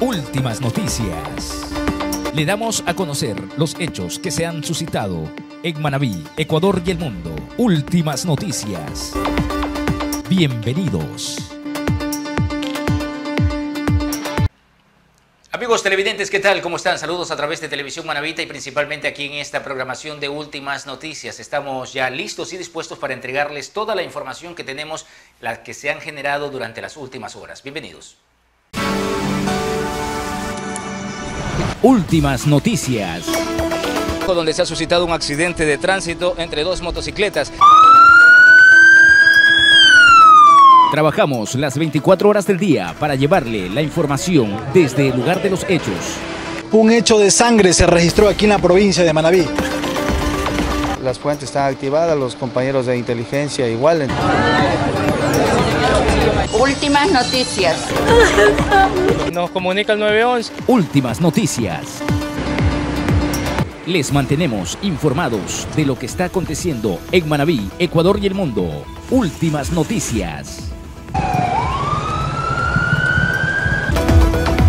Últimas noticias. Le damos a conocer los hechos que se han suscitado en Manabí, Ecuador y el mundo. Últimas noticias. Bienvenidos. Amigos televidentes, ¿qué tal? ¿Cómo están? Saludos a través de Televisión Manavita y principalmente aquí en esta programación de Últimas Noticias. Estamos ya listos y dispuestos para entregarles toda la información que tenemos, las que se han generado durante las últimas horas. Bienvenidos. Últimas noticias. Donde se ha suscitado un accidente de tránsito entre dos motocicletas. Trabajamos las 24 horas del día para llevarle la información desde el lugar de los hechos. Un hecho de sangre se registró aquí en la provincia de Manabí. Las fuentes están activadas, los compañeros de inteligencia igual. Últimas noticias. Nos comunica el 911. Últimas noticias. Les mantenemos informados de lo que está aconteciendo en Manabí, Ecuador y el mundo. Últimas noticias.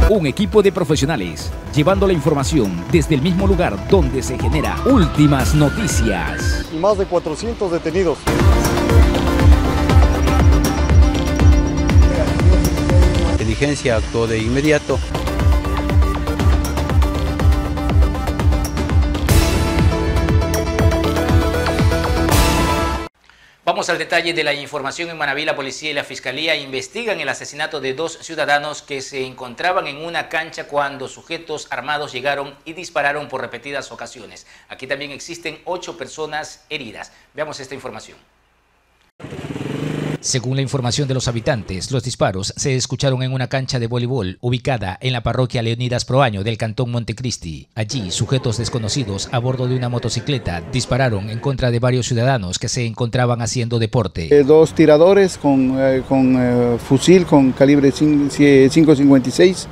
Un equipo de profesionales llevando la información desde el mismo lugar donde se genera últimas noticias. Y más de 400 detenidos. Inteligencia actuó de inmediato. Vamos al detalle de la información en Manaví. La policía y la fiscalía investigan el asesinato de dos ciudadanos que se encontraban en una cancha cuando sujetos armados llegaron y dispararon por repetidas ocasiones. Aquí también existen ocho personas heridas. Veamos esta información. Según la información de los habitantes, los disparos se escucharon en una cancha de voleibol ubicada en la parroquia Leonidas Proaño del cantón Montecristi. Allí, sujetos desconocidos a bordo de una motocicleta dispararon en contra de varios ciudadanos que se encontraban haciendo deporte. Eh, dos tiradores con, eh, con eh, fusil con calibre 5.56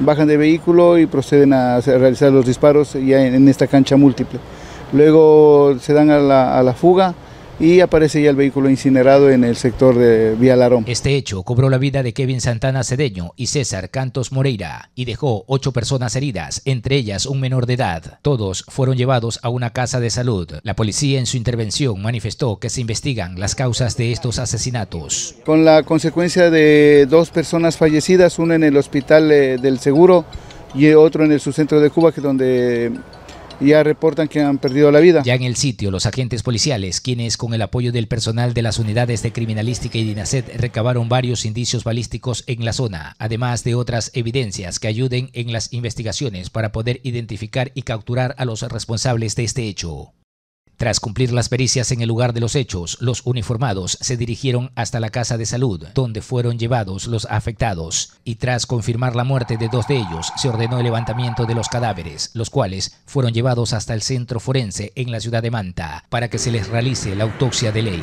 bajan de vehículo y proceden a realizar los disparos ya en, esta cancha múltiple. Luego se dan a la, a la fuga y aparece ya el vehículo incinerado en el sector de Vialarón. Este hecho cobró la vida de Kevin Santana Cedeño y César Cantos Moreira y dejó ocho personas heridas, entre ellas un menor de edad. Todos fueron llevados a una casa de salud. La policía en su intervención manifestó que se investigan las causas de estos asesinatos. Con la consecuencia de dos personas fallecidas, una en el hospital eh, del Seguro y otro en el subcentro de Cuba, que donde ya reportan que han perdido la vida. Ya en el sitio, los agentes policiales, quienes con el apoyo del personal de las unidades de criminalística y DINASET recabaron varios indicios balísticos en la zona, además de otras evidencias que ayuden en las investigaciones para poder identificar y capturar a los responsables de este hecho. Tras cumplir las pericias en el lugar de los hechos, los uniformados se dirigieron hasta la casa de salud, donde fueron llevados los afectados, y tras confirmar la muerte de dos de ellos, se ordenó el levantamiento de los cadáveres, los cuales fueron llevados hasta el centro forense en la ciudad de Manta, para que se les realice la autopsia de ley.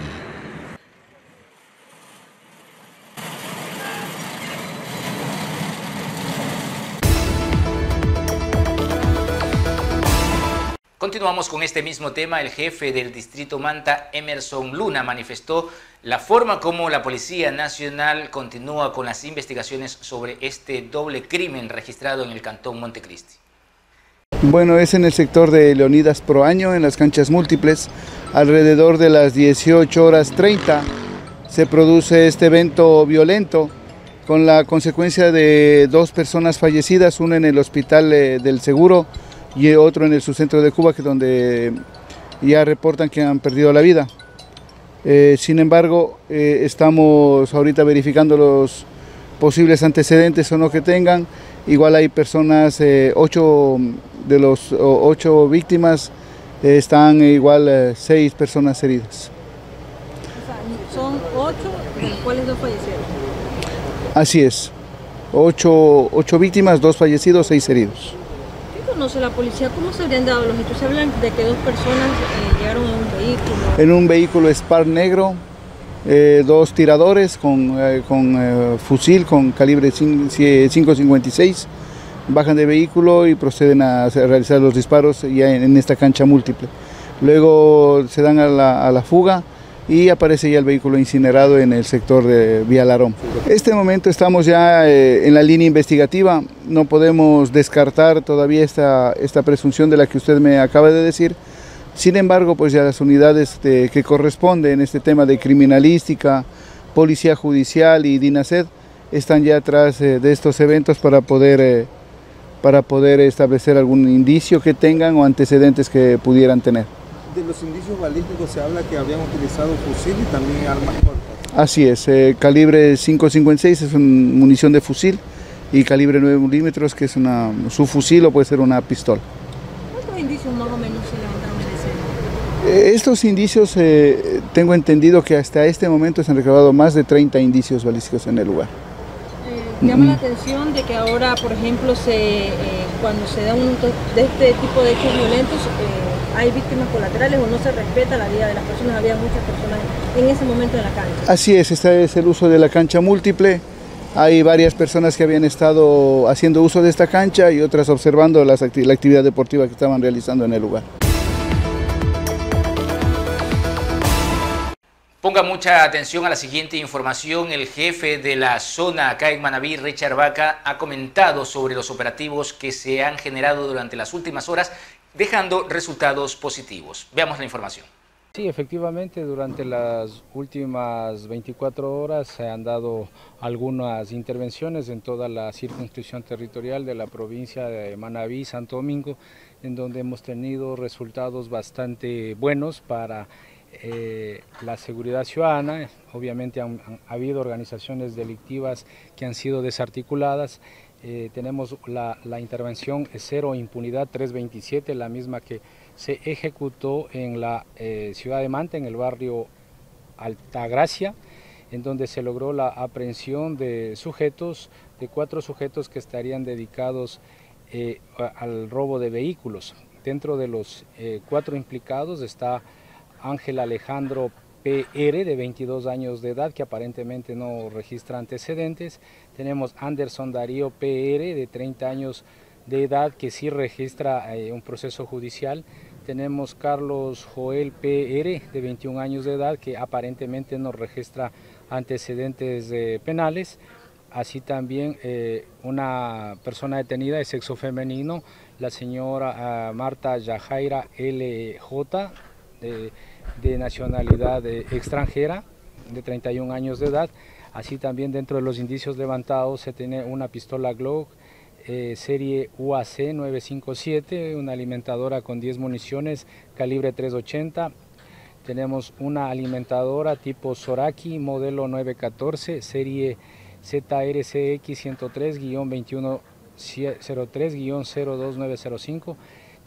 Continuamos con este mismo tema. El jefe del distrito Manta, Emerson Luna, manifestó la forma como la Policía Nacional continúa con las investigaciones sobre este doble crimen registrado en el cantón Montecristi. Bueno, es en el sector de Leonidas Proaño, en las canchas múltiples, alrededor de las 18 horas 30 se produce este evento violento con la consecuencia de dos personas fallecidas, una en el hospital eh, del Seguro, y otro en el subcentro de Cuba, que donde ya reportan que han perdido la vida. Eh, sin embargo, eh, estamos ahorita verificando los posibles antecedentes o no que tengan. Igual hay personas, eh, ocho de los ocho víctimas están igual seis personas heridas. son ocho, de los cuales dos fallecieron. Así es, ocho, ocho víctimas, dos fallecidos, seis heridos conoce la policía cómo se habrían dado los hechos? Se hablan de que dos personas eh, llegaron en un vehículo. En un vehículo Spark negro, eh, dos tiradores con, eh, fusil con calibre 5.56 bajan de vehículo y proceden a realizar los disparos ya en, esta cancha múltiple. Luego se dan a la, fuga y aparece ya el vehículo incinerado en el sector de Vialarón. Este momento estamos ya eh, en la línea investigativa, no podemos descartar todavía esta, esta presunción de la que usted me acaba de decir, sin embargo, pues ya las unidades que corresponden en este tema de criminalística, policía judicial y DINASED están ya atrás eh, de estos eventos para poder, eh, para poder establecer algún indicio que tengan o antecedentes que pudieran tener de los indicios balísticos se habla que habían utilizado fusil y también armas cortas. Así es, eh, calibre 5.56 es una munición de fusil y calibre 9 milímetros que es una subfusil o puede ser una pistola. ¿Cuántos indicios más o menos se levantaron de eh, estos indicios, eh, tengo entendido que hasta este momento se han recabado más de 30 indicios balísticos en el lugar. Eh, llama la atención de que ahora, por ejemplo, se, eh, cuando se da un de este tipo de hechos violentos, eh, hay víctimas colaterales o no se respeta la vida de las personas. Había muchas personas en ese momento en la cancha. Así es, este es el uso de la cancha múltiple. Hay varias personas que habían estado haciendo uso de esta cancha y otras observando las acti la actividad deportiva que estaban realizando en el lugar. Ponga mucha atención a la siguiente información. El jefe de la zona acá en Manabí, Richard Vaca, ha comentado sobre los operativos que se han generado durante las últimas horas dejando resultados positivos. Veamos la información. Sí, efectivamente, durante las últimas 24 horas se han dado algunas intervenciones en toda la circunscripción territorial de la provincia de Manabí, Santo Domingo, en donde hemos tenido resultados bastante buenos para eh, la seguridad ciudadana. Obviamente han, han habido organizaciones delictivas que han sido desarticuladas eh, tenemos la, intervención Cero Impunidad 327, la misma que se ejecutó en la eh, ciudad de Manta, en el barrio Altagracia, en donde se logró la aprehensión de sujetos, de cuatro sujetos que estarían dedicados eh, al robo de vehículos. Dentro de los cuatro implicados está Ángel Alejandro PR de 22 años de edad que aparentemente no registra antecedentes. Tenemos Anderson Darío PR de 30 años de edad que sí registra eh, un proceso judicial. Tenemos Carlos Joel PR de 21 años de edad que aparentemente no registra antecedentes eh, penales. Así también eh, una persona detenida de sexo femenino, la señora uh, Marta Yajaira LJ, de nacionalidad eh, extranjera, de 31 años de edad. Así también dentro de los indicios levantados se tiene una pistola Glock eh, serie UAC 957, una alimentadora con 10 municiones calibre 380. Tenemos una alimentadora tipo Soraki modelo 914, serie ZRCX 103-2103-02905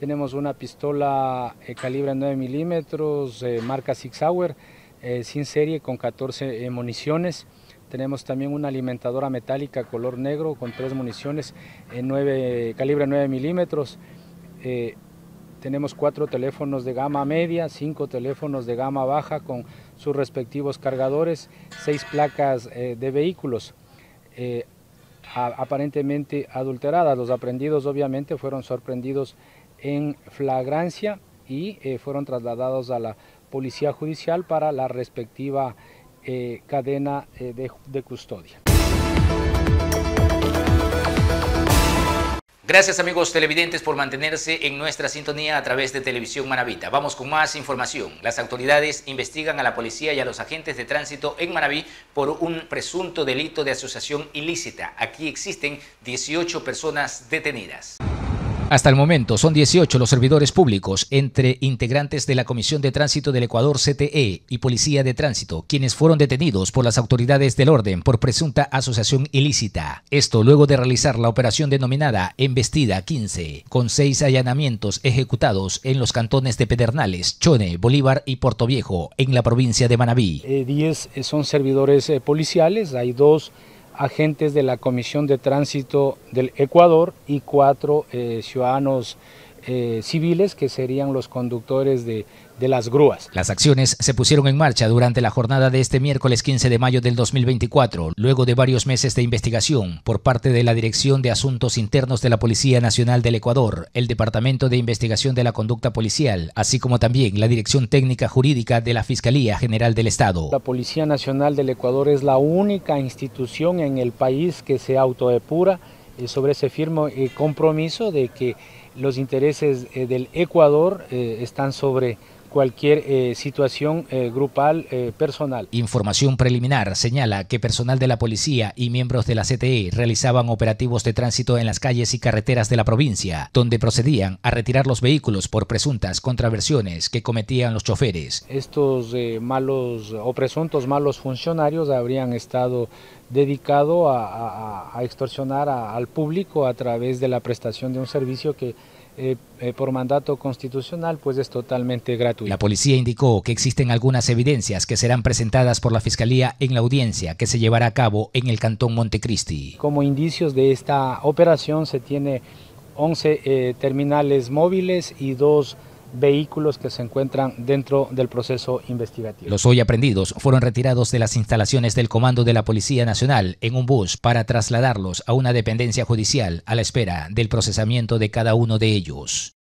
tenemos una pistola eh, calibre 9 milímetros, eh, marca Six Hour, eh, sin serie con 14 municiones. Tenemos también una alimentadora metálica color negro con tres municiones en 9, calibre 9 milímetros. tenemos cuatro teléfonos de gama media, cinco teléfonos de gama baja con sus respectivos cargadores, seis placas de vehículos. aparentemente adulteradas. Los aprendidos obviamente fueron sorprendidos en flagrancia y eh, fueron trasladados a la Policía Judicial para la respectiva eh, cadena eh, de, de custodia. Gracias amigos televidentes por mantenerse en nuestra sintonía a través de Televisión Manavita. Vamos con más información. Las autoridades investigan a la policía y a los agentes de tránsito en Manaví por un presunto delito de asociación ilícita. Aquí existen 18 personas detenidas. Hasta el momento son 18 los servidores públicos entre integrantes de la Comisión de Tránsito del Ecuador CTE y Policía de Tránsito, quienes fueron detenidos por las autoridades del orden por presunta asociación ilícita. Esto luego de realizar la operación denominada Embestida 15, con seis allanamientos ejecutados en los cantones de Pedernales, Chone, Bolívar y Portoviejo, en la provincia de Manabí. 10 eh, son servidores eh, policiales, hay dos agentes de la Comisión de Tránsito del Ecuador y cuatro eh, ciudadanos eh, civiles que serían los conductores de, de las grúas. Las acciones se pusieron en marcha durante la jornada de este miércoles 15 de mayo del 2024, luego de varios meses de investigación por parte de la Dirección de Asuntos Internos de la Policía Nacional del Ecuador, el Departamento de Investigación de la Conducta Policial, así como también la Dirección Técnica Jurídica de la Fiscalía General del Estado. La Policía Nacional del Ecuador es la única institución en el país que se autodepura sobre ese firme eh, compromiso de que los intereses eh, del Ecuador están sobre cualquier eh, situación eh, grupal eh, personal. Información preliminar señala que personal de la policía y miembros de la CTE realizaban operativos de tránsito en las calles y carreteras de la provincia, donde procedían a retirar los vehículos por presuntas contraversiones que cometían los choferes. Estos malos o presuntos malos funcionarios habrían estado dedicados a, extorsionar al público a través de la prestación de un servicio que eh, eh, por mandato constitucional, pues es totalmente gratuito. La policía indicó que existen algunas evidencias que serán presentadas por la Fiscalía en la audiencia que se llevará a cabo en el Cantón Montecristi. Como indicios de esta operación se tiene 11 eh, terminales móviles y dos vehículos que se encuentran dentro del proceso investigativo. Los hoy aprendidos fueron retirados de las instalaciones del Comando de la Policía Nacional en un bus para trasladarlos a una dependencia judicial a la espera del procesamiento de cada uno de ellos.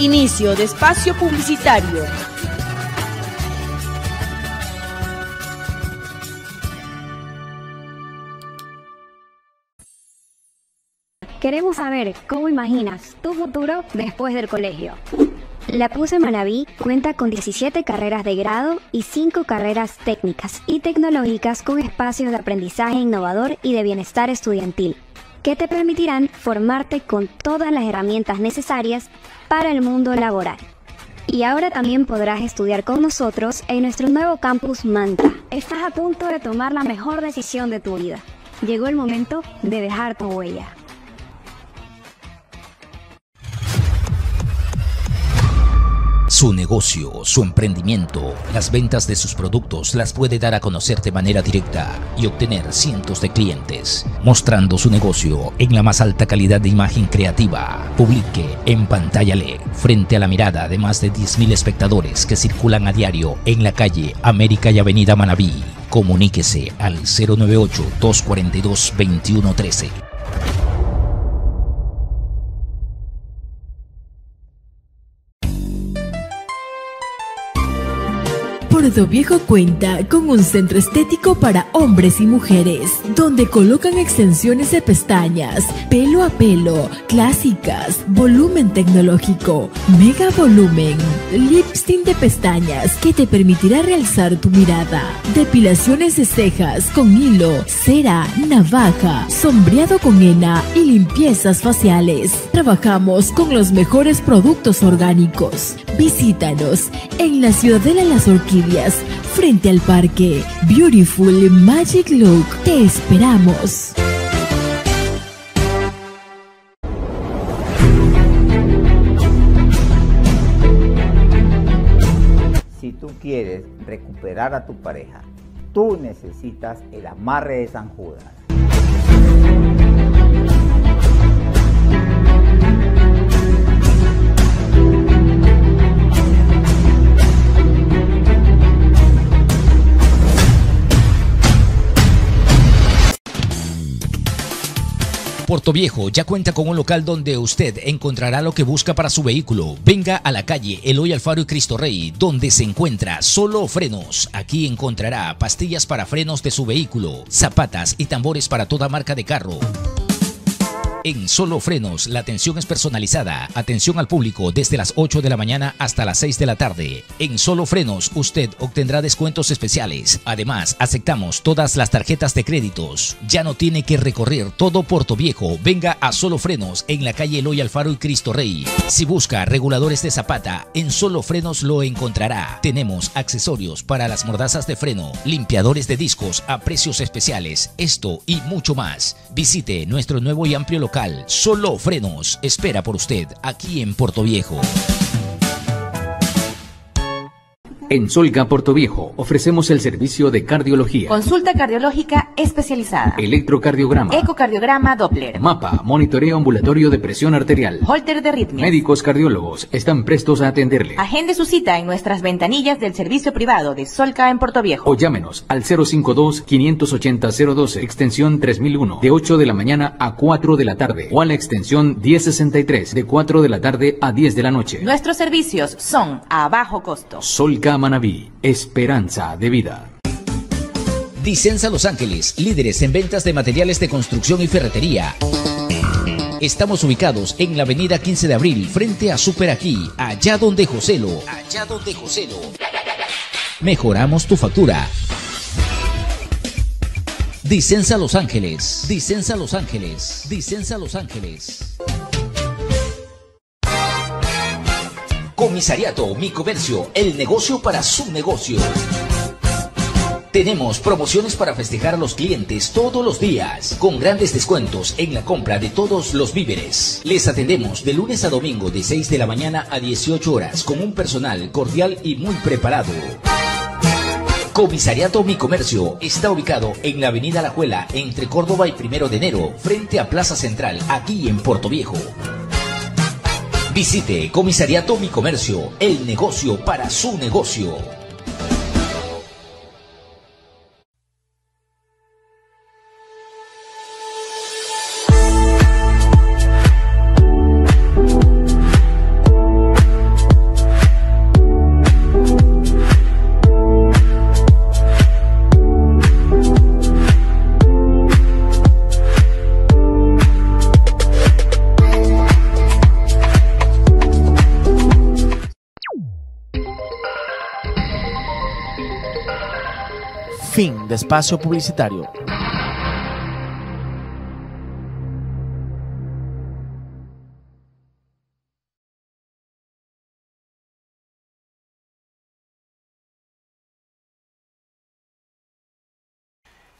Inicio de espacio publicitario. Queremos saber cómo imaginas tu futuro después del colegio. La PUSE Manaví cuenta con 17 carreras de grado y 5 carreras técnicas y tecnológicas con espacios de aprendizaje innovador y de bienestar estudiantil, que te permitirán formarte con todas las herramientas necesarias para el mundo laboral. Y ahora también podrás estudiar con nosotros en nuestro nuevo campus Manta. Estás a punto de tomar la mejor decisión de tu vida. Llegó el momento de dejar tu huella. Su negocio, su emprendimiento, las ventas de sus productos las puede dar a conocer de manera directa y obtener cientos de clientes, mostrando su negocio en la más alta calidad de imagen creativa. Publique en pantalla LED frente a la mirada de más de 10.000 espectadores que circulan a diario en la calle América y Avenida Manabí. Comuníquese al 098 Puerto Viejo cuenta con un centro estético para hombres y mujeres, donde colocan extensiones de pestañas, pelo a pelo, clásicas, volumen tecnológico, mega volumen, lipstick de pestañas que te permitirá realzar tu mirada, depilaciones de cejas con hilo, cera, navaja, sombreado con henna y limpiezas faciales. Trabajamos con los mejores productos orgánicos. Visítanos en la Ciudadela Las Orquídeas frente al parque. Beautiful Magic Look. Te esperamos. Si tú quieres recuperar a tu pareja, tú necesitas el amarre de San Judas. Puerto Viejo ya cuenta con un local donde usted encontrará lo que busca para su vehículo. Venga a la calle Eloy Alfaro y Cristo Rey, donde se encuentra solo frenos. Aquí encontrará pastillas para frenos de su vehículo, zapatas y tambores para toda marca de carro. En Solo Frenos, la atención es personalizada. Atención al público desde las 8 de la mañana hasta las 6 de la tarde. En Solo Frenos, usted obtendrá descuentos especiales. Además, aceptamos todas las tarjetas de créditos. Ya no tiene que recorrer todo Puerto Viejo. Venga a Solo Frenos en la calle Eloy Alfaro y Cristo Rey. Si busca reguladores de zapata, en Solo Frenos lo encontrará. Tenemos accesorios para las mordazas de freno, limpiadores de discos a precios especiales, esto y mucho más. Visite nuestro nuevo y amplio Solo Frenos espera por usted aquí en Puerto Viejo. En Solca Viejo ofrecemos el servicio de cardiología. Consulta cardiológica especializada. Electrocardiograma. Ecocardiograma Doppler. Mapa, monitoreo ambulatorio de presión arterial. Holter de ritmos. Médicos cardiólogos están prestos a atenderle. Agende su cita en nuestras ventanillas del servicio privado de Solca en Viejo. O llámenos al 052-580-012, extensión 3001, de 8 de la mañana a 4 de la tarde. O a la extensión 1063, de 4 de la tarde a 10 de la noche. Nuestros servicios son a bajo costo. Solca Manaví, esperanza de vida. Dicenza Los Ángeles, líderes en ventas de materiales de construcción y ferretería. Estamos ubicados en la avenida 15 de abril, frente a Super Aquí, allá donde Joselo. Allá donde Joselo. Mejoramos tu factura. Dicenza Los Ángeles. Dicenza Los Ángeles. Dicenza Los Ángeles. Comisariato Mi Comercio, el negocio para su negocio. Tenemos promociones para festejar a los clientes todos los días, con grandes descuentos en la compra de todos los víveres. Les atendemos de lunes a domingo de 6 de la mañana a 18 horas con un personal cordial y muy preparado. Comisariato Mi Comercio está ubicado en la Avenida La Juela, entre Córdoba y Primero de Enero, frente a Plaza Central, aquí en Puerto Viejo. Visite Comisariato Mi Comercio, el negocio para su negocio. De espacio publicitario.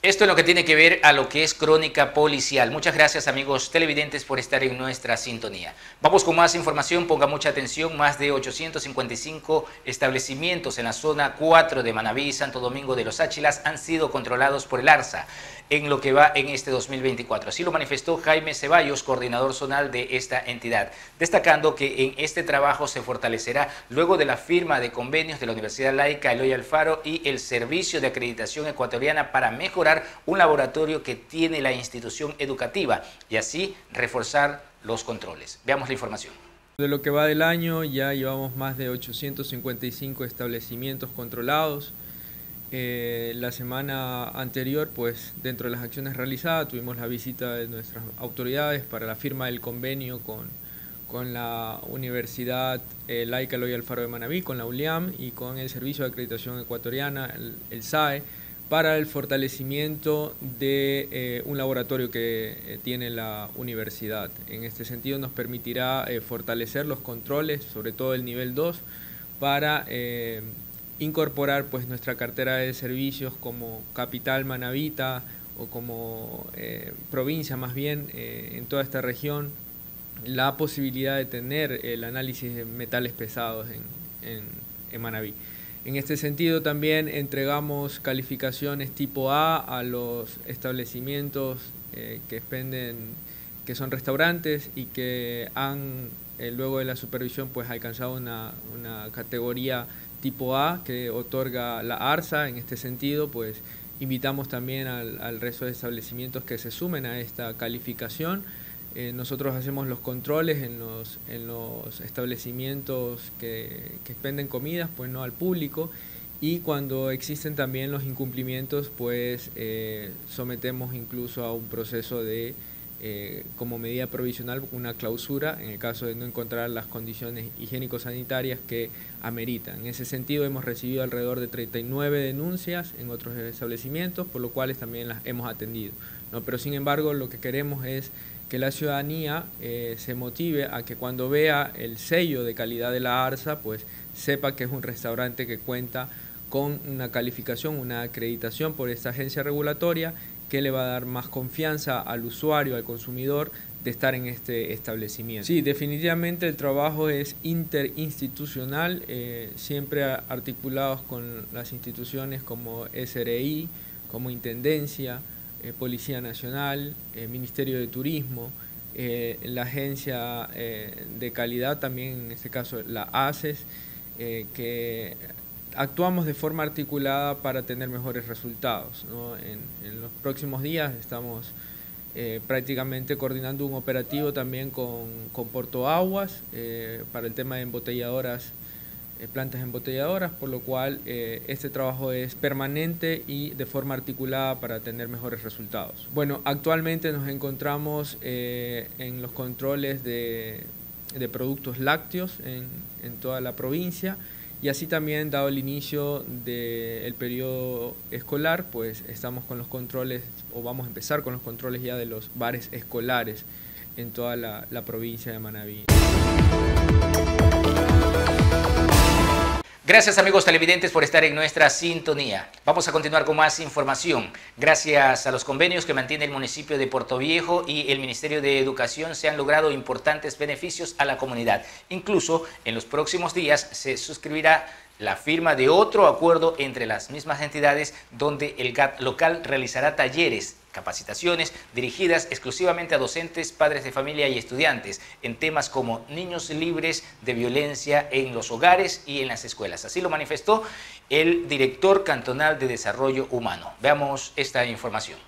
Esto es lo que tiene que ver a lo que es crónica policial. Muchas gracias amigos televidentes por estar en nuestra sintonía. Vamos con más información, ponga mucha atención. Más de 855 establecimientos en la zona 4 de Manaví y Santo Domingo de los Áchilas han sido controlados por el ARSA en lo que va en este 2024. Así lo manifestó Jaime Ceballos, coordinador zonal de esta entidad, destacando que en este trabajo se fortalecerá luego de la firma de convenios de la Universidad Laica Eloy Alfaro y el Servicio de Acreditación Ecuatoriana para mejorar un laboratorio que tiene la institución educativa y así reforzar los controles. Veamos la información. De lo que va del año ya llevamos más de 855 establecimientos controlados, eh, la semana anterior, pues dentro de las acciones realizadas, tuvimos la visita de nuestras autoridades para la firma del convenio con, con la Universidad eh, Laica Loy Alfaro de Manabí, con la ULIAM y con el Servicio de Acreditación Ecuatoriana, el, SAE, para el fortalecimiento de eh, un laboratorio que tiene la universidad. En este sentido nos permitirá fortalecer los controles, sobre todo el nivel 2, para incorporar pues nuestra cartera de servicios como capital manavita o como eh, provincia más bien eh, en toda esta región la posibilidad de tener el análisis de metales pesados en, en, Manaví. En este sentido también entregamos calificaciones tipo A a los establecimientos eh, que expenden, que son restaurantes y que han luego de la supervisión pues alcanzado una, una categoría tipo A que otorga la ARSA. En este sentido, pues invitamos también al, resto de establecimientos que se sumen a esta calificación. Eh, nosotros hacemos los controles en los, en los establecimientos que, que expenden comidas, pues no al público. Y cuando existen también los incumplimientos, pues eh, sometemos incluso a un proceso de eh, como medida provisional una clausura en el caso de no encontrar las condiciones higiénico-sanitarias que ameritan. En ese sentido hemos recibido alrededor de 39 denuncias en otros establecimientos, por lo cuales también las hemos atendido. ¿no? Pero sin embargo lo que queremos es que la ciudadanía eh, se motive a que cuando vea el sello de calidad de la ARSA, pues sepa que es un restaurante que cuenta con una calificación, una acreditación por esta agencia regulatoria que le va a dar más confianza al usuario, al consumidor, de estar en este establecimiento. Sí, definitivamente el trabajo es interinstitucional, eh, siempre articulados con las instituciones como SRI, como Intendencia, eh, Policía Nacional, eh, Ministerio de Turismo, la agencia de calidad también, en este caso la ACES, que actuamos de forma articulada para tener mejores resultados. en los próximos días estamos eh, prácticamente coordinando un operativo también con, con Porto Aguas eh, para el tema de embotelladoras, eh, plantas embotelladoras, por lo cual este trabajo es permanente y de forma articulada para tener mejores resultados. Bueno, actualmente nos encontramos en los controles de, productos lácteos en, en toda la provincia. Y así también, dado el inicio del periodo escolar, pues estamos con los controles, o vamos a empezar con los controles ya de los bares escolares en toda la, la provincia de Manabí. Gracias amigos televidentes por estar en nuestra sintonía. Vamos a continuar con más información. Gracias a los convenios que mantiene el municipio de Puerto Viejo y el Ministerio de Educación se han logrado importantes beneficios a la comunidad. Incluso en los próximos días se suscribirá la firma de otro acuerdo entre las mismas entidades donde el GAT local realizará talleres capacitaciones dirigidas exclusivamente a docentes, padres de familia y estudiantes en temas como niños libres de violencia en los hogares y en las escuelas. Así lo manifestó el director cantonal de Desarrollo Humano. Veamos esta información.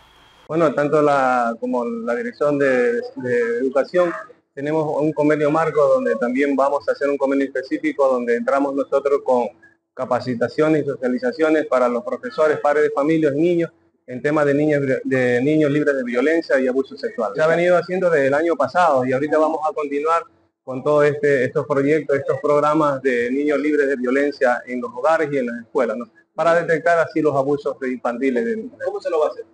Bueno, tanto la, como la Dirección de, de Educación tenemos un convenio marco donde también vamos a hacer un convenio específico donde entramos nosotros con capacitaciones y socializaciones para los profesores, padres de familias, niños en temas de niños, de niños libres de violencia y abuso sexual. Se ha venido haciendo desde el año pasado y ahorita vamos a continuar con todos este, estos proyectos, estos programas de niños libres de violencia en los hogares y en las escuelas, para detectar así los abusos infantiles. ¿Cómo se lo va a hacer?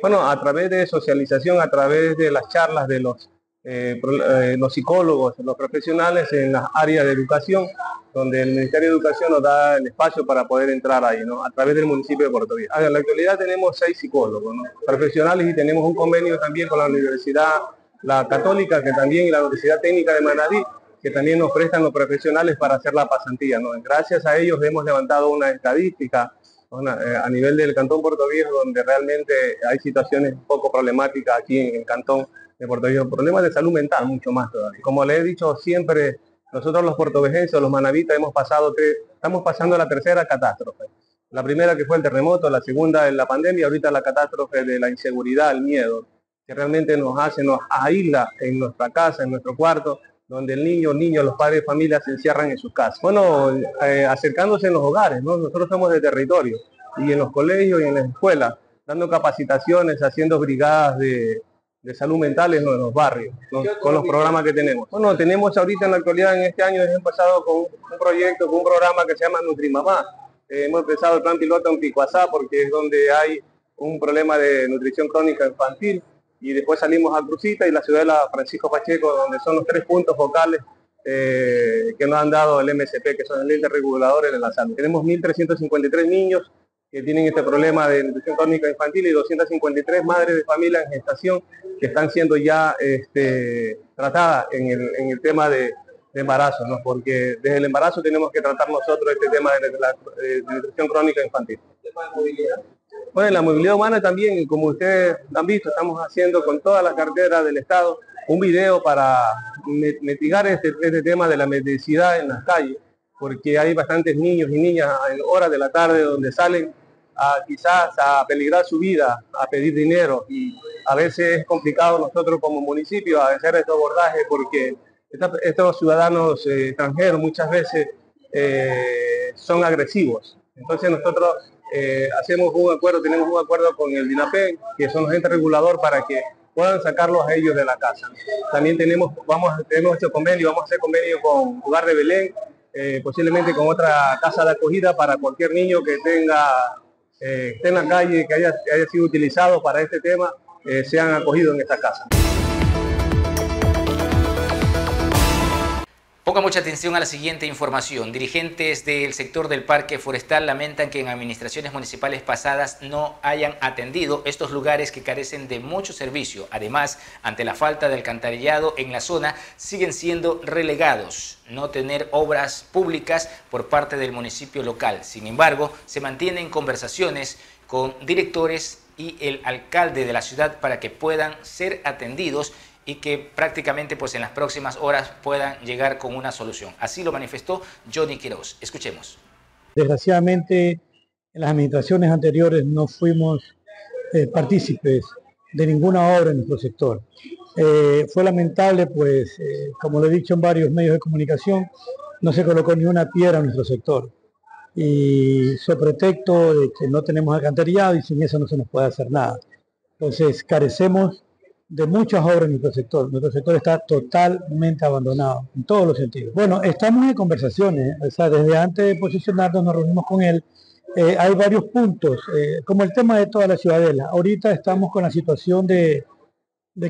Bueno, a través de socialización, a través de las charlas de los eh, eh, los psicólogos, los profesionales en las áreas de educación, donde el Ministerio de Educación nos da el espacio para poder entrar ahí, ¿no? a través del municipio de Puerto Viejo. En la actualidad tenemos seis psicólogos profesionales y tenemos un convenio también con la Universidad La Católica, que también y la Universidad Técnica de Manadí, que también nos prestan los profesionales para hacer la pasantía. ¿no? Gracias a ellos hemos levantado una estadística eh, a nivel del Cantón Puerto Viejo, donde realmente hay situaciones un poco problemáticas aquí en el Cantón de Puerto problemas de salud mental mucho más todavía. Como le he dicho siempre, nosotros los puertovejenses, los manavitas, hemos pasado, estamos pasando la tercera catástrofe. La primera que fue el terremoto, la segunda es la pandemia, ahorita la catástrofe de la inseguridad, el miedo, que realmente nos hace, nos aísla en nuestra casa, en nuestro cuarto, donde el niño, niños, los padres de familia se encierran en sus casas. Bueno, eh, acercándose en los hogares, ¿no? nosotros somos de territorio, y en los colegios y en las escuelas, dando capacitaciones, haciendo brigadas de, de salud mental en los barrios, con los programas que tenemos. Bueno, tenemos ahorita en la actualidad, en este año, hemos empezado con un proyecto, con un programa que se llama Nutrimamá. Eh, hemos empezado el plan piloto en Picuazá porque es donde hay un problema de nutrición crónica infantil y después salimos a Crucita y la ciudad de la Francisco Pacheco, donde son los tres puntos focales eh, que nos han dado el MSP, que son el ente reguladores de la salud. Tenemos 1.353 niños que tienen este problema de nutrición crónica infantil y 253 madres de familia en gestación que están siendo ya este, tratadas en el, tema de, embarazo, ¿no? porque desde el embarazo tenemos que tratar nosotros este tema de, la, nutrición crónica infantil. Bueno, en la movilidad humana también, como ustedes han visto, estamos haciendo con todas las carteras del Estado un video para mitigar este, este tema de la mendicidad en las calles, porque hay bastantes niños y niñas en horas de la tarde donde salen a quizás a peligrar su vida, a pedir dinero y a veces es complicado nosotros como municipio hacer estos abordajes porque estos ciudadanos eh, extranjeros muchas veces eh, son agresivos. Entonces nosotros eh, hacemos un acuerdo, tenemos un acuerdo con el DINAPEN, que son los entes regulador para que puedan sacarlos a ellos de la casa. También tenemos, vamos, tenemos este convenio, vamos a hacer convenio con Lugar de Belén, posiblemente con otra casa de acogida para cualquier niño que tenga eh, esté en la calle, que haya, haya sido utilizado para este tema, eh, sean acogidos en esta casa. Ponga mucha atención a la siguiente información. Dirigentes del sector del parque forestal lamentan que en administraciones municipales pasadas no hayan atendido estos lugares que carecen de mucho servicio. Además, ante la falta de alcantarillado en la zona, siguen siendo relegados no tener obras públicas por parte del municipio local. Sin embargo, se mantienen conversaciones con directores y el alcalde de la ciudad para que puedan ser atendidos y que prácticamente pues en las próximas horas puedan llegar con una solución. Así lo manifestó Johnny Quiroz. Escuchemos. Desgraciadamente, en las administraciones anteriores no fuimos eh, partícipes de ninguna obra en nuestro sector. Eh, fue lamentable, pues, eh, como lo he dicho en varios medios de comunicación, no se colocó ni una piedra en nuestro sector. Y sobre pretexto de que no tenemos alcantarillado y sin eso no se nos puede hacer nada. Entonces, carecemos de muchas obras en nuestro sector. Nuestro sector está totalmente abandonado en todos los sentidos. Bueno, estamos en conversaciones, o sea, desde antes de posicionarnos nos reunimos con él. Eh, hay varios puntos, eh, como el tema de toda la ciudadela. Ahorita estamos con la situación de,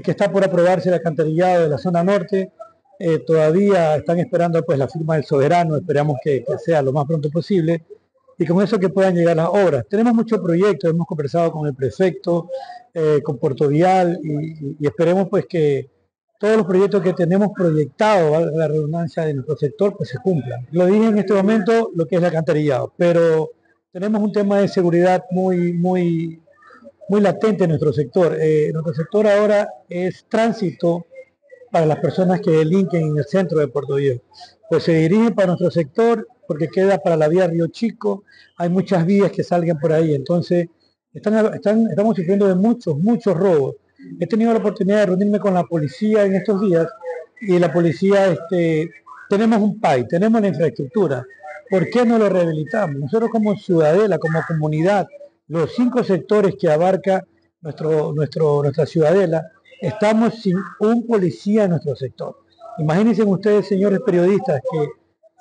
que está por aprobarse el alcantarillado de la zona norte. Eh, todavía están esperando pues la firma del soberano, esperamos que sea lo más pronto posible y con eso que puedan llegar las obras. Tenemos muchos proyectos, hemos conversado con el prefecto, eh, con Puerto Vial y, esperemos pues que todos los proyectos que tenemos proyectados, la redundancia de nuestro sector, pues se cumplan. Lo dije en este momento lo que es el alcantarillado, pero tenemos un tema de seguridad muy, muy, muy latente en nuestro sector. Eh, nuestro sector ahora es tránsito para las personas que delinquen en el centro de Puerto Viejo. Pues se dirige para nuestro sector porque queda para la vía Río Chico, hay muchas vías que salgan por ahí, entonces están, estamos sufriendo de muchos, muchos robos. He tenido la oportunidad de reunirme con la policía en estos días y la policía, este, tenemos un PAI, tenemos la infraestructura. ¿Por qué no lo rehabilitamos? Nosotros como ciudadela, como comunidad, los cinco sectores que abarca nuestro, nuestro, nuestra ciudadela, estamos sin un policía en nuestro sector. Imagínense ustedes, señores periodistas, que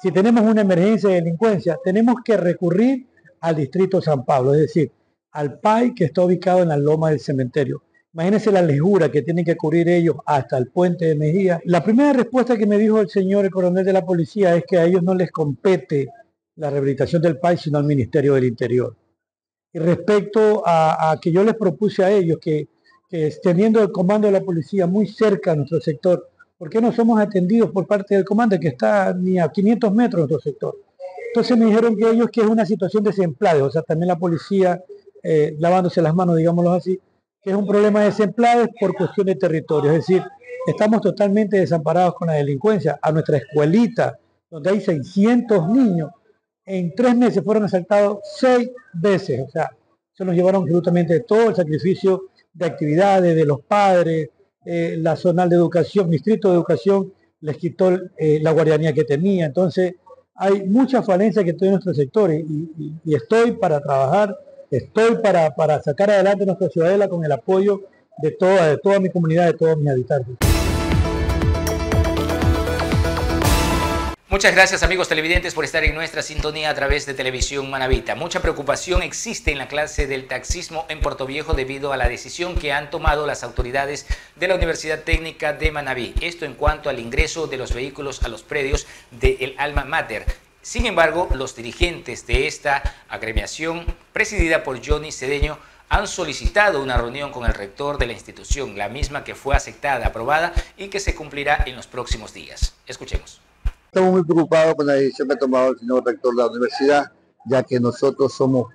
si tenemos una emergencia de delincuencia, tenemos que recurrir al distrito San Pablo, es decir, al PAI que está ubicado en la loma del cementerio. Imagínense la lejura que tienen que cubrir ellos hasta el puente de Mejía. La primera respuesta que me dijo el señor, el coronel de la policía, es que a ellos no les compete la rehabilitación del PAI, sino al Ministerio del Interior. Y respecto a, que yo les propuse a ellos que, que teniendo el comando de la policía muy cerca a nuestro sector, ¿por qué no somos atendidos por parte del comando que está ni a 500 metros de nuestro sector? Entonces me dijeron que ellos que es una situación de o sea, también la policía eh, lavándose las manos, digámoslo así, que es un problema de desempleados por cuestión de territorio. Es decir, estamos totalmente desamparados con la delincuencia. A nuestra escuelita, donde hay 600 niños, en tres meses fueron asaltados seis veces. O sea, se nos llevaron absolutamente todo el sacrificio de actividades de los padres, eh, la zonal de educación, distrito de educación, les quitó eh, la guardianía que tenía. Entonces, hay mucha falencia que en nuestro sector y estoy para trabajar estoy para, para sacar adelante nuestra ciudadela con el apoyo de toda, de toda mi comunidad, de todos mis habitantes. Muchas gracias amigos televidentes por estar en nuestra sintonía a través de Televisión Manavita. Mucha preocupación existe en la clase del taxismo en Puerto Viejo debido a la decisión que han tomado las autoridades de la Universidad Técnica de Manaví. Esto en cuanto al ingreso de los vehículos a los predios del Alma Mater. Sin embargo, los dirigentes de esta agremiación, presidida por Johnny Cedeño, han solicitado una reunión con el rector de la institución, la misma que fue aceptada, aprobada y que se cumplirá en los próximos días. Escuchemos. Estamos muy preocupados con la decisión que ha tomado el señor rector de la universidad, ya que nosotros somos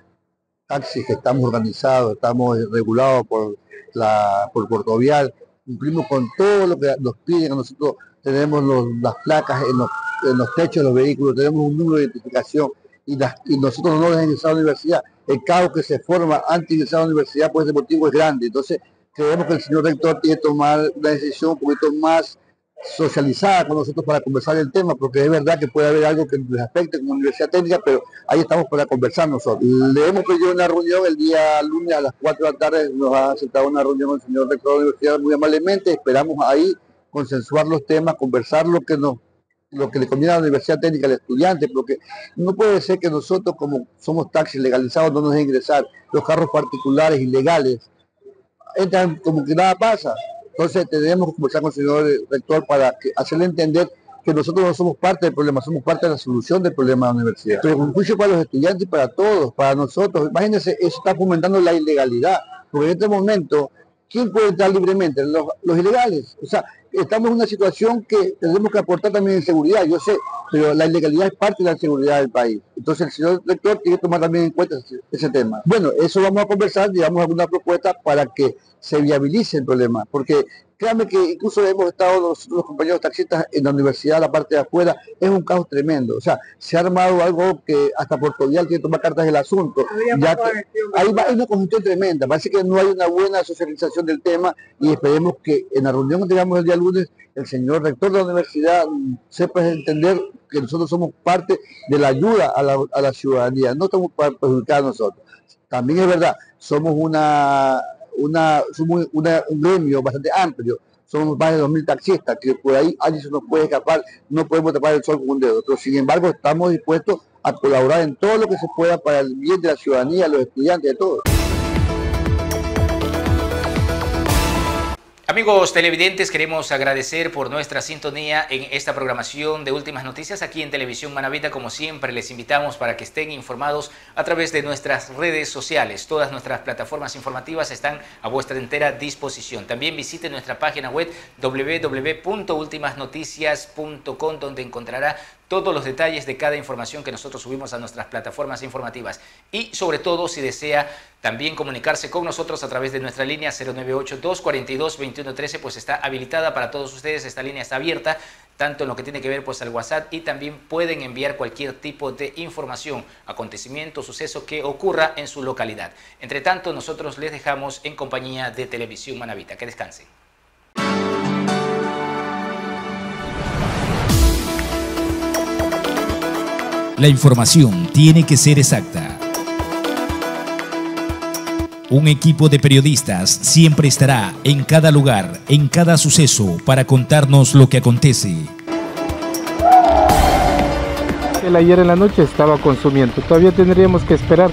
taxis que estamos organizados, estamos regulados por, la, por Puerto Vial, cumplimos con todo lo que nos piden, nosotros tenemos las placas en los en los techos de los vehículos, tenemos un número de identificación y, nosotros no nos ingresado a la universidad. El caos que se forma antes de ingresar a la universidad por ese motivo es grande. Entonces, creemos que el señor rector tiene que tomar una decisión un poquito más socializada con nosotros para conversar el tema, porque es verdad que puede haber algo que nos afecte como universidad técnica, pero ahí estamos para conversar nosotros. Le hemos pedido una reunión el día lunes a las 4 de la tarde, nos ha aceptado una reunión el señor rector de la universidad muy amablemente, esperamos ahí consensuar los temas, conversar lo que nos lo que le conviene a la Universidad Técnica al estudiante, porque no puede ser que nosotros como somos taxis legalizados no nos ingresar, los carros particulares ilegales entran como que nada pasa. Entonces tenemos que conversar con el señor rector para hacerle entender que nosotros no somos parte del problema, somos parte de la solución del problema de la universidad. Pero un juicio para los estudiantes y para todos, para nosotros. Imagínense, eso está fomentando la ilegalidad, porque en este momento, ¿quién puede entrar libremente? Los, los ilegales. O sea, estamos en una situación que tenemos que aportar también en seguridad, yo sé, pero la ilegalidad es parte de la seguridad del país. Entonces el señor rector tiene que tomar también en cuenta ese, tema. Bueno, eso vamos a conversar, digamos, alguna propuesta para que se viabilice el problema, porque créanme que incluso hemos estado los, los, compañeros taxistas en la universidad, la parte de afuera, es un caos tremendo. O sea, se ha armado algo que hasta Puerto Vial tiene que tomar cartas del asunto. Ya que hay, hay, una congestión tremenda. Parece que no hay una buena socialización del tema y esperemos que en la reunión que tengamos el día lunes, el señor rector de la universidad sepa entender que nosotros somos parte de la ayuda a la, a la ciudadanía, no estamos para perjudicar a nosotros. También es verdad, somos una una, somos un gremio bastante amplio, somos más de 2.000 taxistas, que por ahí alguien se nos puede escapar, no podemos tapar el sol con un dedo, pero sin embargo estamos dispuestos a colaborar en todo lo que se pueda para el bien de la ciudadanía, los estudiantes, de todos. Amigos televidentes, queremos agradecer por nuestra sintonía en esta programación de Últimas Noticias aquí en Televisión Manavita. Como siempre, les invitamos para que estén informados a través de nuestras redes sociales. Todas nuestras plataformas informativas están a vuestra entera disposición. También visiten nuestra página web www.ultimasnoticias.com donde encontrará todos los detalles de cada información que nosotros subimos a nuestras plataformas informativas. Y sobre todo, si desea también comunicarse con nosotros a través de nuestra línea 098-242-2113, pues está habilitada para todos ustedes. Esta línea está abierta, tanto en lo que tiene que ver pues al WhatsApp y también pueden enviar cualquier tipo de información, acontecimiento, suceso que ocurra en su localidad. Entre tanto, nosotros les dejamos en compañía de Televisión Manavita. Que descansen. La información tiene que ser exacta. Un equipo de periodistas siempre estará en cada lugar, en cada suceso, para contarnos lo que acontece. El ayer en la noche estaba consumiendo, todavía tendríamos que esperar.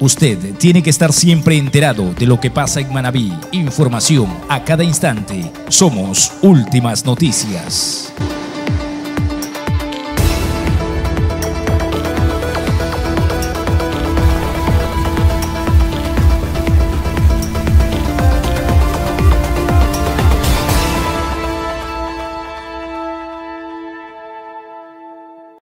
Usted tiene que estar siempre enterado de lo que pasa en Manabí. Información a cada instante. Somos Últimas Noticias.